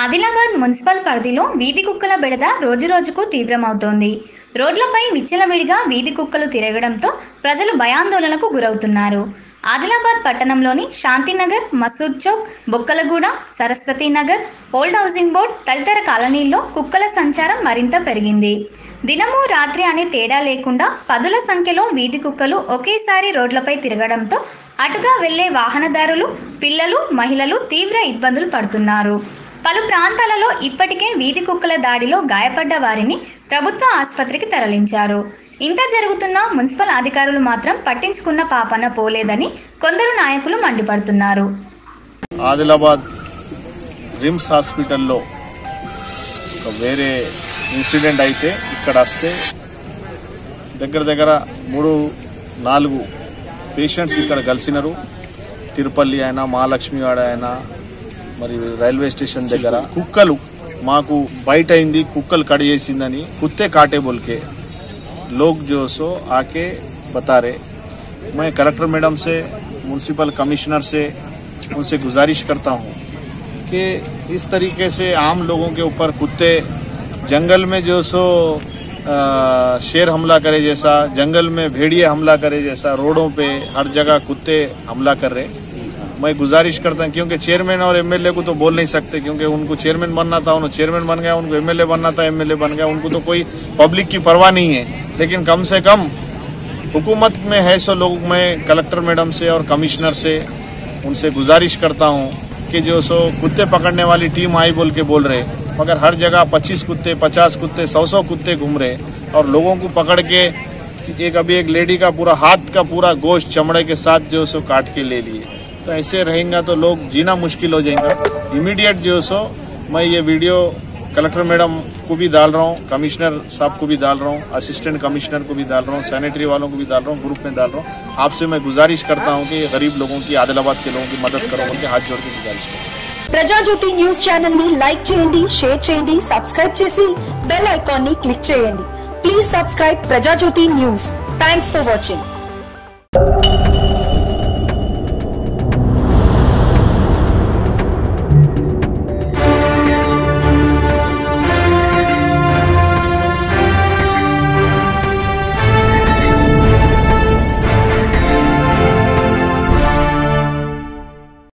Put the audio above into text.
Adilabad municipal పరిధిలో వీధి కుక్కల బెడద రోజురోజుకు తీవ్రమవుతోంది. రోడ్లపై విచ్చలవిడిగా వీధి కుక్కలు తిరగడంతో ప్రజలు భయాందోళనకు గురవుతున్నారు. ఆదిలాబాద్ పట్టణంలోని Shantinagar Masood Chowk Bokkalaguda Saraswati Nagar old housing board తదితర కాలనీల్లో కుక్కల సంచారం మరింత పెరిగింది. దినము రాత్రి అనే తేడా లేకుండా పదుల సంఖ్యలో వీధి కుక్కలు ఒకేసారి రోడ్లపై తిరగడంతో అటుగా వెళ్ళే వాహనదారులు పిల్లలు మహిళలు తీవ్ర ఇబ్బందులు పడుతున్నారు. పలు ప్రాంతాలలో ఇప్పటికే వీధి కుక్కల దాడిలో గాయపడ్డ వారిని ప్రభుత్వ ఆసుపత్రికి తరలించారు. ఇంత జరుగుతున్నా మున్సిపల్ అధికారులు మాత్రం పట్టించుకున్న పాపన పోలేదని కొందరు నాయకులు మండిపడుతున్నారు. ఆదిలాబాద్ రిమ్స్ హాస్పిటల్లో వేరే ఇన్సిడెంట్ అయితే ఇక్కడ వస్తే దగ్గర దగ్గర మూడు నాలుగు పేషెంట్స్ ఇక్కడ కలిసినారు. తిరుపల్లి అయినా మహాలక్ష్మివాడ అయినా మరి రైల్వే స్టేషన్ దగ్గర కుక్కలు మాకు బయట అయింది కుక్కలు కడిగేసిందని కుత్తే కాటే బోల్కే लोग जो सो आके बता रहे मैं कलेक्टर मैडम से म्यूनसिपल कमिश्नर से उनसे गुजारिश करता हूँ कि इस तरीके से आम लोगों के ऊपर कुत्ते जंगल में जो सो अ, शेर हमला करे जैसा जंगल में भेड़िए हमला करे जैसा रोडों पे हर जगह कुत्ते हमला कर रहे मैं गुजारिश करता हूँ, क्योंकि चेयरमैन और एमएलए को तो बोल नहीं सकते, क्योंकि उनको चेयरमैन बनना था, उन्होंने चेयरमैन बन गया, उनको एमएलए बनना था एमएलए बन गया, उनको तो कोई पब्लिक की परवाह नहीं है। लेकिन कम से कम हुकूमत में है सो लोग, मैं कलेक्टर मैडम से और कमिश्नर से उनसे गुजारिश करता हूँ कि जो सो कुत्ते पकड़ने वाली टीम आई बोल के बोल रहे, मगर हर जगह 25 कुत्ते 50 कुत्ते 100-100 कुत्ते घूम रहे और लोगों को पकड़ के एक अभी एक लेडी का पूरा हाथ का पूरा गोश्त चमड़े के साथ जो सो काट के ले लिए। तो ऐसे रहेगा तो लोग जीना मुश्किल हो जाएगा इमीडिएट जो सो मैं ये वीडियो कलेक्टर मैडम को भी डाल रहा हूँ कमिश्नर साहब को भी डाल रहा हूँ असिस्टेंट कमिश्नर को भी डाल रहा हूँ सैनिटरी वालों को भी डाल रहा हूँ ग्रुप में डाल रहा हूँ आपसे मैं गुजारिश करता हूँ कि ये गरीब लोगों की आदिलाबाद के लोगों की मदद करो उनके हाथ जोड़ के गुजारिश करो ప్రజాజ్యోతి న్యూస్ ఛానల్ ని లైక్ చేయండి షేర్ చేయండి సబ్స్క్రైబ్ చేసి బెల్ ఐకాన్ ని క్లిక్ చేయండి please subscribe Prajajyothi news thanks for watching